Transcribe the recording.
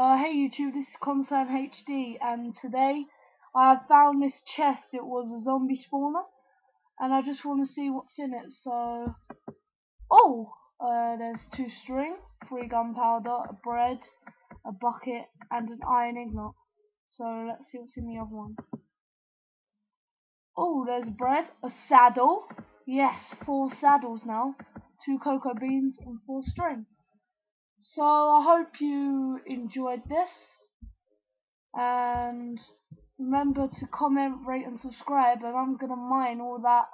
YouTube, this is Consan HD and today I found this chest, it was a zombie spawner and I just want to see what's in it so oh uh, there's two string, three gunpowder, a bread, a bucket and an iron ingot so let's see what's in the other one. Oh there's bread, a saddle. Yes four saddles now. Two cocoa beans and four string so I hope you enjoyed this. And remember to comment, rate and subscribe and I'm gonna mine all that